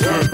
Yeah.